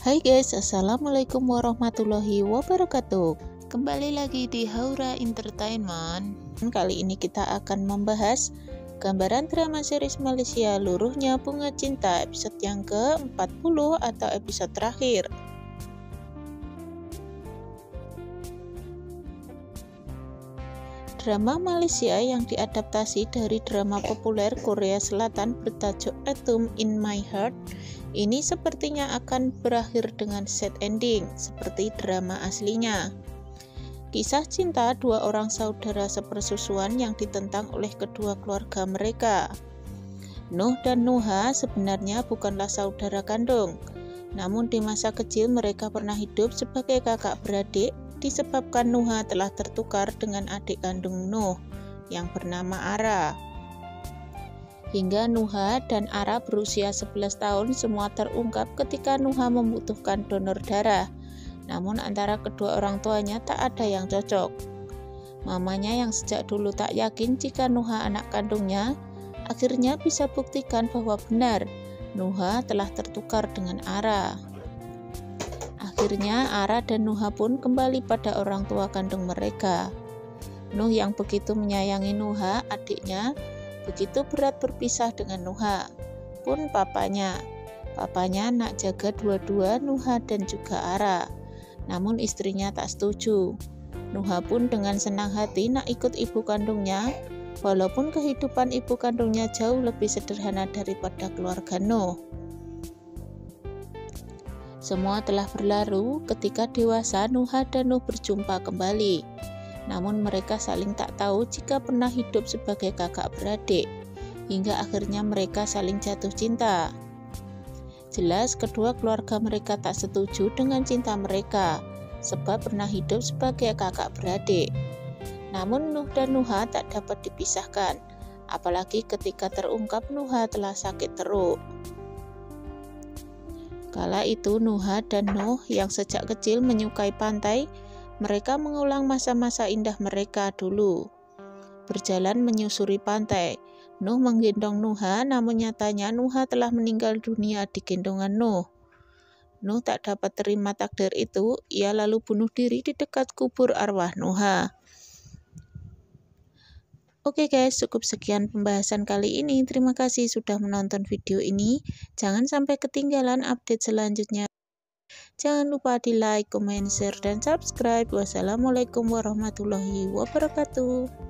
Hai guys, Assalamualaikum warahmatullahi wabarakatuh. Kembali lagi di Haura Entertainment. Kali ini kita akan membahas Gambaran drama series Malaysia Luruhnya Bunga Cinta episode yang ke-40 atau episode terakhir Drama Malaysia yang diadaptasi dari drama populer Korea Selatan bertajuk Atom in My Heart ini sepertinya akan berakhir dengan sad ending seperti drama aslinya. Kisah cinta dua orang saudara sepersusuan yang ditentang oleh kedua keluarga mereka. Nuh dan Nuha sebenarnya bukanlah saudara kandung, namun di masa kecil mereka pernah hidup sebagai kakak beradik disebabkan Nuha telah tertukar dengan adik kandung Nuh yang bernama Ara. Hingga Nuha dan Ara berusia 11 tahun semua terungkap ketika Nuha membutuhkan donor darah. Namun antara kedua orang tuanya tak ada yang cocok. Mamanya yang sejak dulu tak yakin jika Nuha anak kandungnya, akhirnya bisa buktikan bahwa benar Nuha telah tertukar dengan Ara. Akhirnya Ara dan Nuha pun kembali pada orang tua kandung mereka. Nuh yang begitu menyayangi Nuha, adiknya, begitu berat berpisah dengan Nuha. Pun papanya. Papanya nak jaga dua-dua Nuha dan juga Ara. Namun istrinya tak setuju. Nuha pun dengan senang hati nak ikut ibu kandungnya, walaupun kehidupan ibu kandungnya jauh lebih sederhana daripada keluarga Nuh. Semua telah berlalu ketika dewasa Nuha dan Nuh berjumpa kembali. Namun mereka saling tak tahu jika pernah hidup sebagai kakak beradik, hingga akhirnya mereka saling jatuh cinta. Jelas kedua keluarga mereka tak setuju dengan cinta mereka, sebab pernah hidup sebagai kakak beradik. Namun Nuh dan Nuha tak dapat dipisahkan, apalagi ketika terungkap Nuha telah sakit teruk. Kala itu Nuha dan Nuh yang sejak kecil menyukai pantai, mereka mengulang masa-masa indah mereka dulu. Berjalan menyusuri pantai, Nuh menggendong Nuha, namun nyatanya Nuha telah meninggal dunia di gendongan Nuh. Nuh tak dapat terima takdir itu, ia lalu bunuh diri di dekat kubur arwah Nuha. Oke guys, cukup sekian pembahasan kali ini. Terima kasih sudah menonton video ini. Jangan sampai ketinggalan update selanjutnya. Jangan lupa di like, comment, share, dan subscribe. Wassalamualaikum warahmatullahi wabarakatuh.